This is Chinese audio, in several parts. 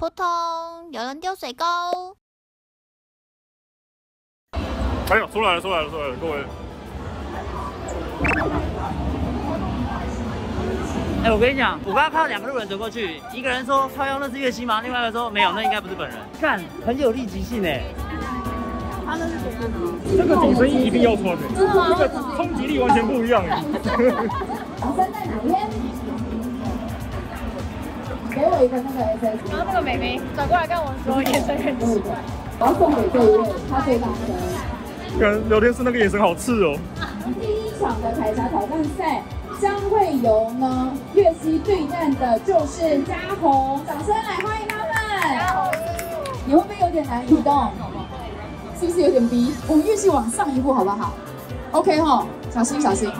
扑通，有人丢水沟。哎呦，出来了，出来了，出来了，各位。哎，我跟你讲，我刚刚看到两个路人走过去，一个人说飘飘那是月溪吗？另外一个说没有，那应该不是本人。看，很有立即性哎。他那是什么？这个紧身衣一定要穿的，这个冲击力完全不一样哎。唐山在哪边？给我一个那个 S S。然后那个美眉转过来跟我说，眼神很奇怪。我要送给这一位，他最大声。看聊天室那个眼神好刺哦。第一场的凯霞挑战赛。将会由呢岳西对战的就是嘉宏，掌声来欢迎他们。你会不会有点难移动？是不是有点逼？我们岳西往上一步好不好？OK 哈，小心小心。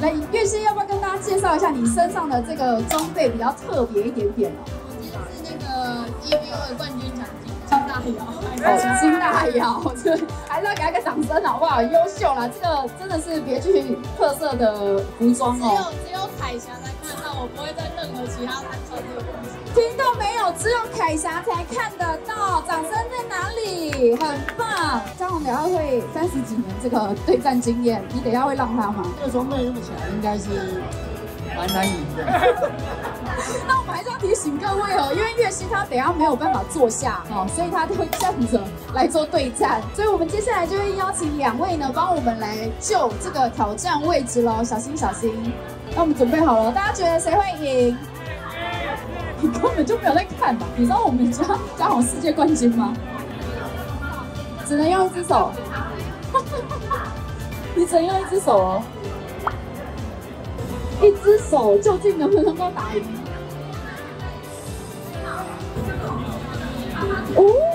来，岳西要不要跟大家介绍一下你身上的这个装备比较特别一点点哦？我今天是那个 EVO 的冠军奖金，金大摇，金大摇，这还是要给他个掌声好不好？优秀啦，这个真的是别具特色的服装哦。只有只有彩霞才看到，我不会在任何其他摊穿这个东西。听到没有？只有凯霞才看得到，掌声在哪里？很棒！张红等下会三十几年这个对战经验，你等下会让他吗？这个装备用起来应该是蛮难赢的。那我们还是要提醒各位哦，因为月西他等下没有办法坐下哦，所以他都会站着来做对战。所以我们接下来就会邀请两位呢，帮我们来就这个挑战位置喽，小心小心。那我们准备好了，大家觉得谁会赢？你根本就没有在看吧？你知道我们家家好世界冠军吗？只能用一只手，你只能用一只手哦，一只手究竟能不能够打赢？哦。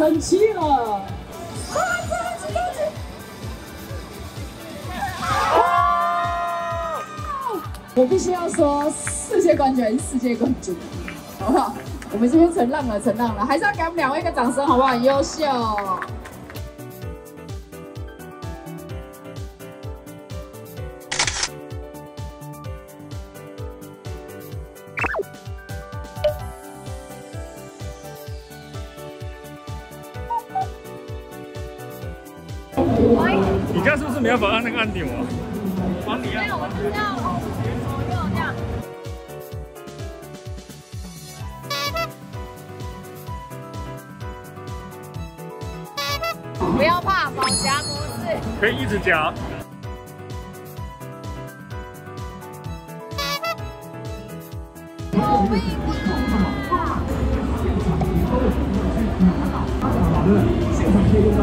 生气了！我必须要说，世界冠军还是世界冠军，好不好？我们这边承让了，承让了，还是要给他们两位一个掌声，好不好？很优秀。刚是不是没有法按那个按钮啊？帮你啊！没有，我是要左右这样。不要怕，保夹模式。可以一直夹。救命！现场可以用到。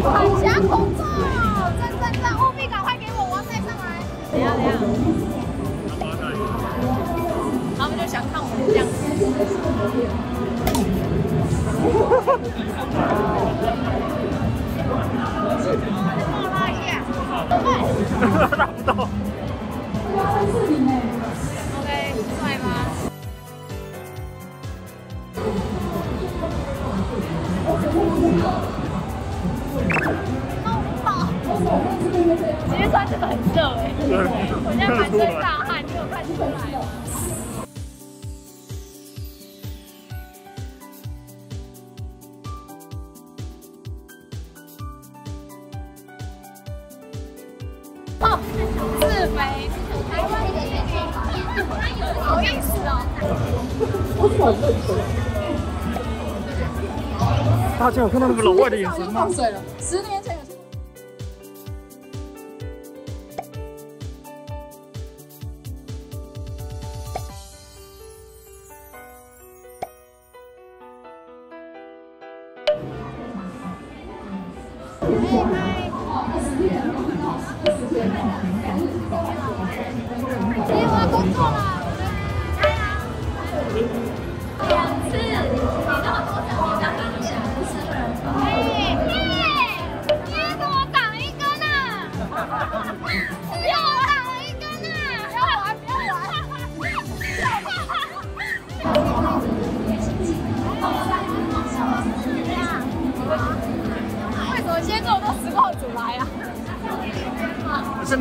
海峡口罩，真真真，务必赶快给我，我要带上来。等下等下，他们就想看我们这样子。哈哈哈哈，穿这个很热哎，我现在满身大汗，你有看出来？哦，自肥，好意思哦。大家有看到那个老外的眼神吗？十年前。因为我要工作了。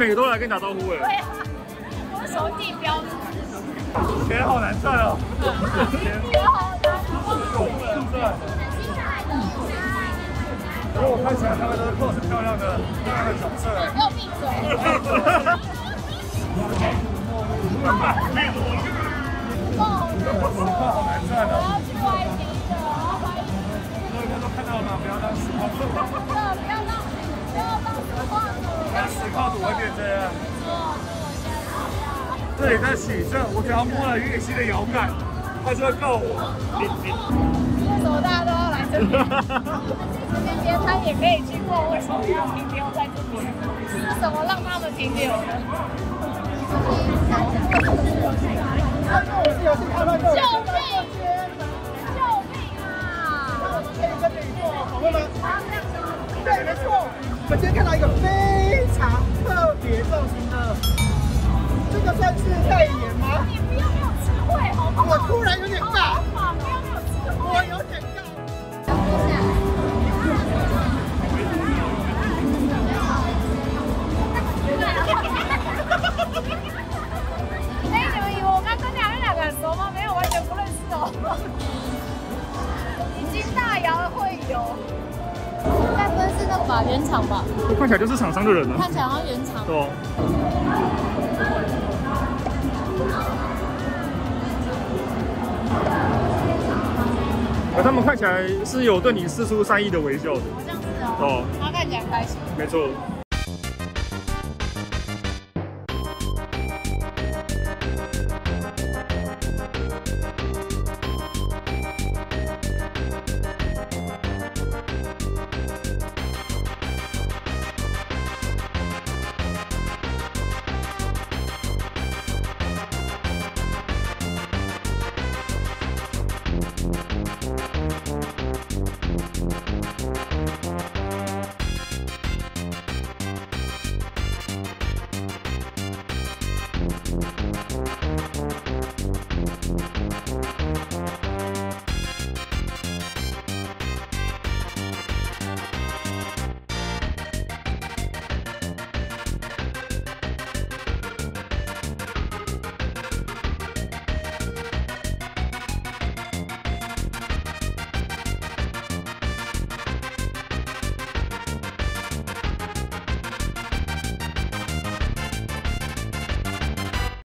每个都来跟你打招呼对哎，啊，我手机标志。钱好难赚哦。然后呢？因为我看起来他们都是 pose 漂亮的漂亮的角色。给我闭嘴！好难赚我哦。要去我要 YT 各位观众看到了吗？不要当实当实况主会变这样。这里在起正，我只要摸了月溪的摇杆，他就会告我。你你为什么大家都要来这边？这边别摊也可以去过，为什么要停留在这边？是什么让他们停留的？救命！救命啊！对，没错。我们今天看到一个非算是代言吗？你不要没有智慧好不好？我突然有点尬，好，不要没有智慧。我有点尬。哎，你们以为我刚跟两个两个很熟吗？没有，完全不认识哦。已经大摇会友，该不会是那个吧？原厂吧？看起来就是厂商的人呢、看起来好像原厂。对哦。可他们看起来是有对你施出善意的微笑的。哦，他看起来很开心。没错。